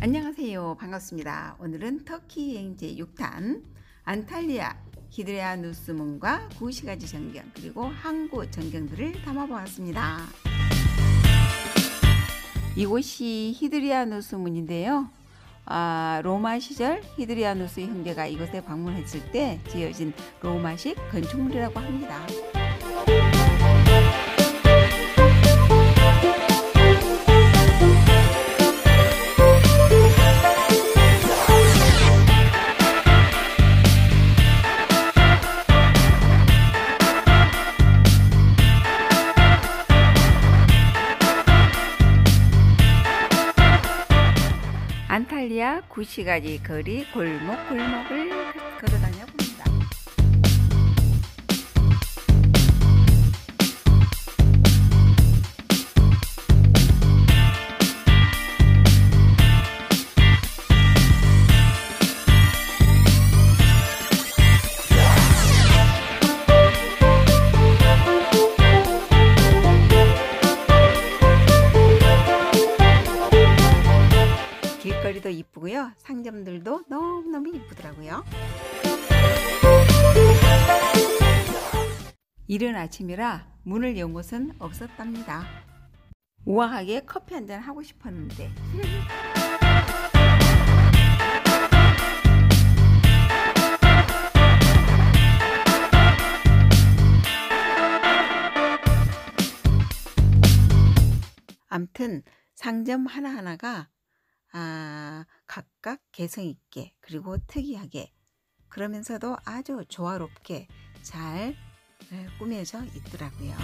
안녕하세요. 반갑습니다. 오늘은 터키 여행제 6탄 안탈리아 히드리아누스 문과 구시가지 전경 그리고 항구 전경들을 담아보았습니다. 이곳이 히드리아누스 문인데요. 아, 로마 시절 히드리아누스 황제가 이곳에 방문했을 때 지어진 로마식 건축물이라고 합니다. 안탈리아 구시가지 거리 골목 골목을 걸어다녀 길거리도 이쁘고요. 상점들도 너무너무 이쁘더라고요. 이른 아침이라 문을 연 곳은 없었답니다. 우아하게 커피 한 잔 하고 싶었는데 암튼 상점 하나하나가 아, 각각 개성 있게 그리고 특이하게 그러면서도 아주 조화롭게 잘 꾸며져 있더라고요.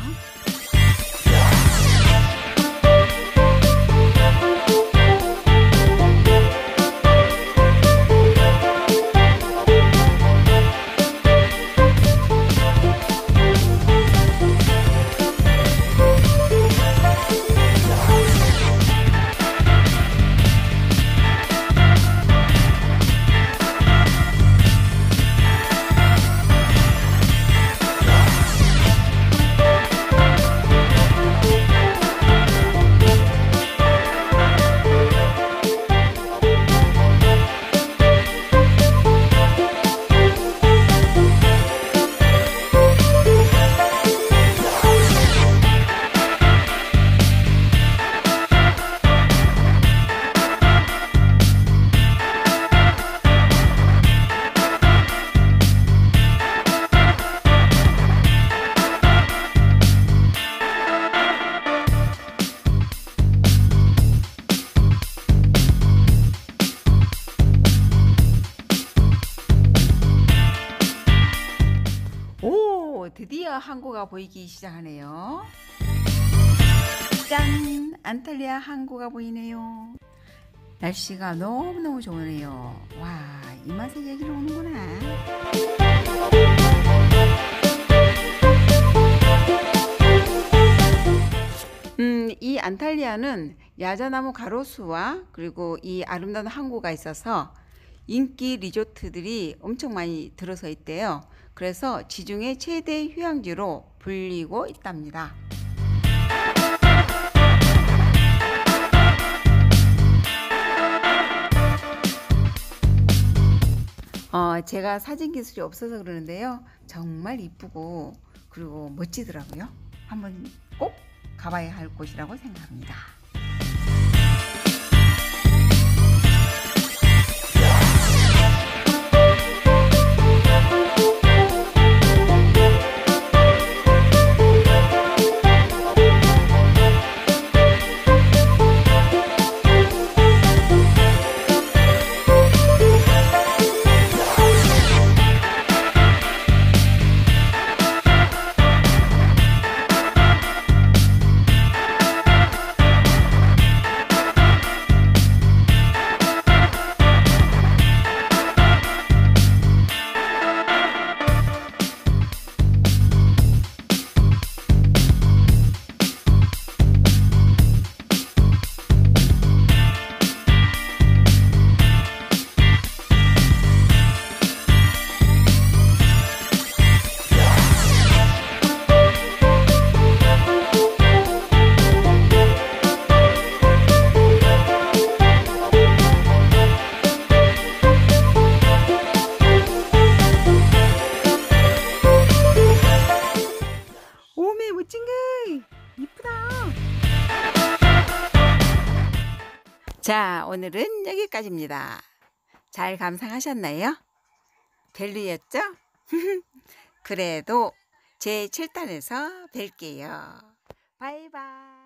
드디어 항구가 보이기 시작하네요. 짠! 안탈리아 항구가 보이네요. 날씨가 너무너무 좋으네요. 와, 이 맛에 여기로 오는구나. 음, 이 안탈리아는 야자나무 가로수와 그리고 이 아름다운 항구가 있어서 인기 리조트들이 엄청 많이 들어서 있대요. 그래서 지중해 최대 휴양지로 불리고 있답니다. 어, 제가 사진 기술이 없어서 그러는데요. 정말 이쁘고 그리고 멋지더라고요. 한번 꼭 가봐야 할 곳이라고 생각합니다. 자, 오늘은 여기까지입니다. 잘 감상하셨나요? 별로였죠? 그래도 제 7탄에서 뵐게요. 바이바이.